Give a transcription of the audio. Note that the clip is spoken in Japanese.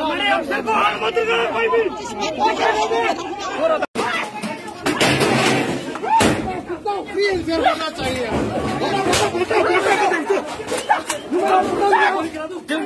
हमारे अफसर को अनुमति करो कोई भी फील फिर होना चाहिए